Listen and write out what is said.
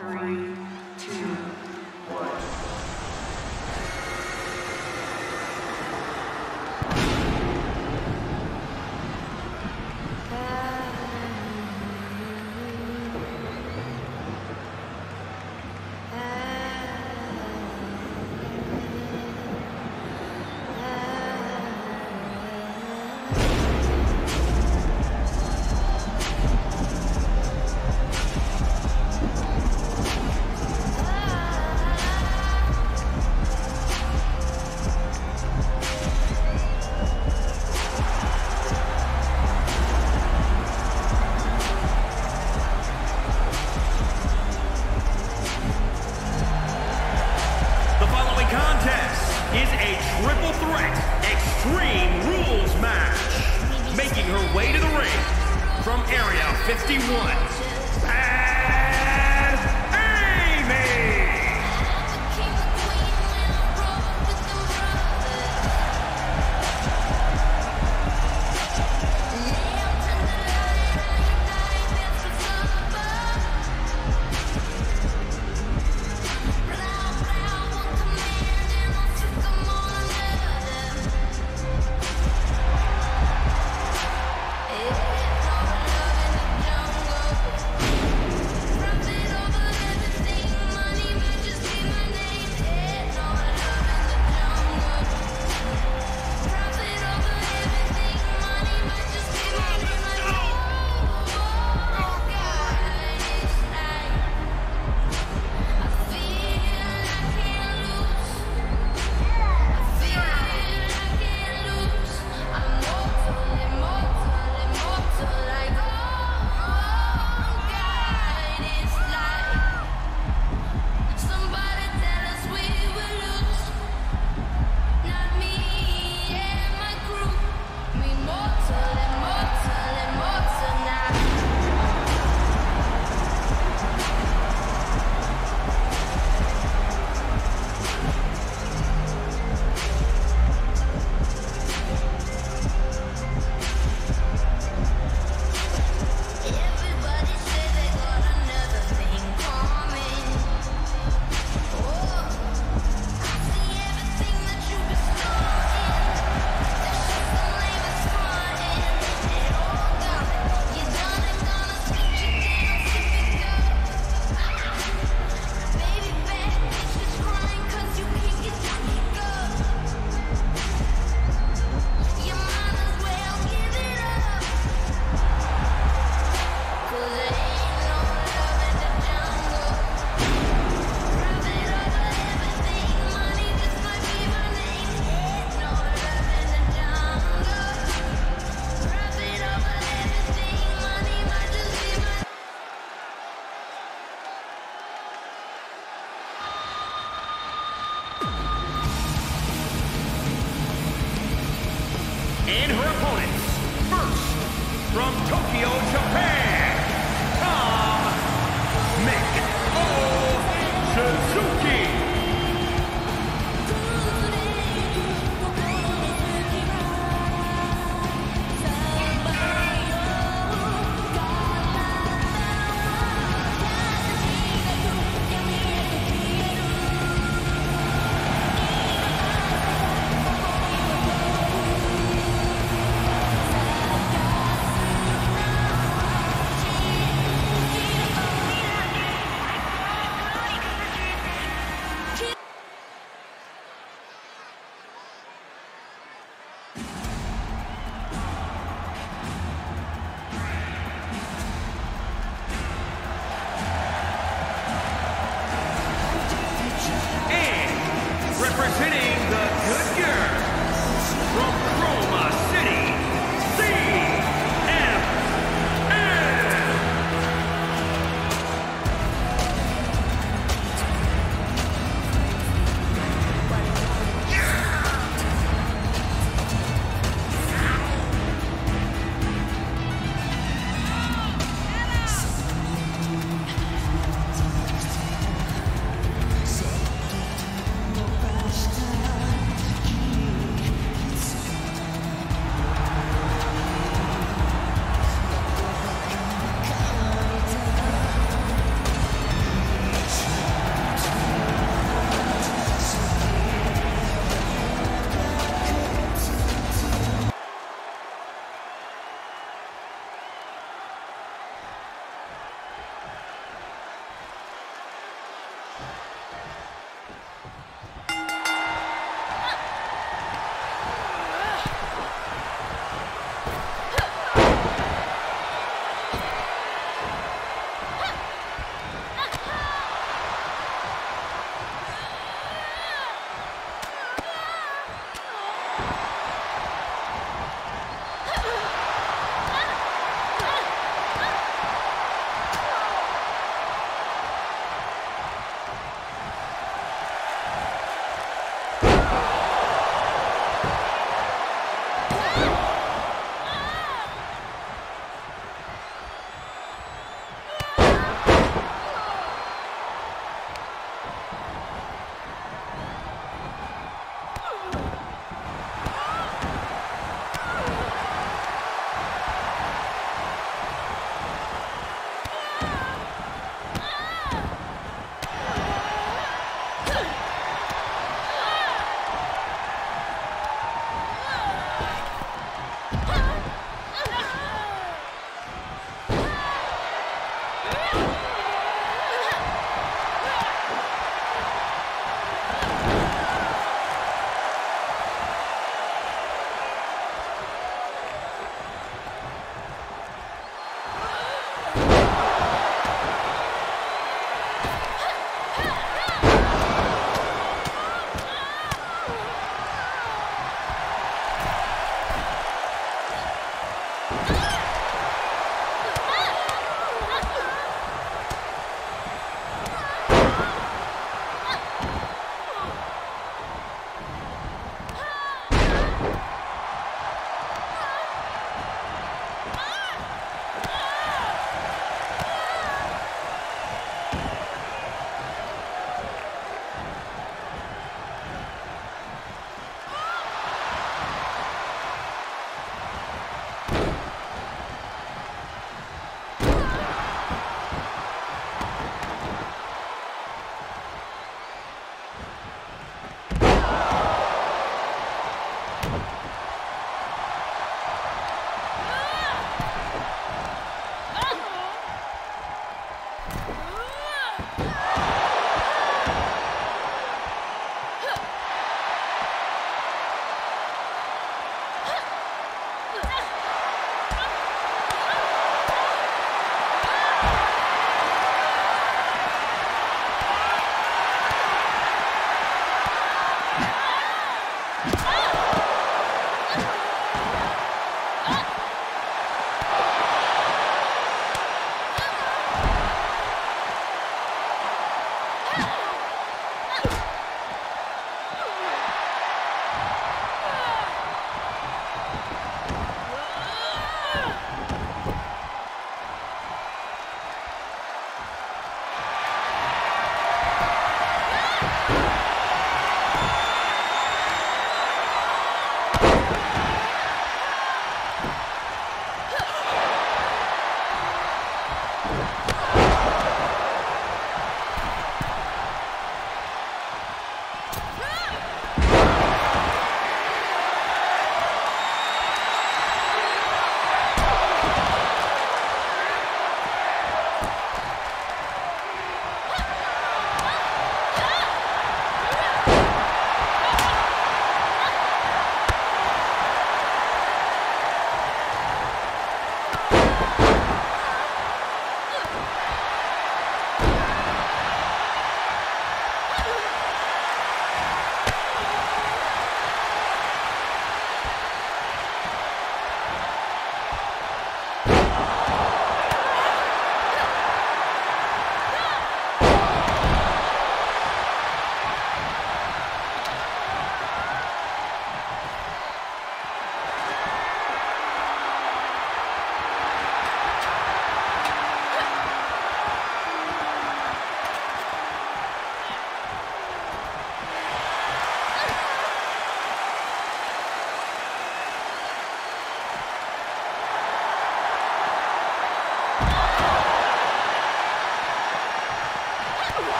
Three, two,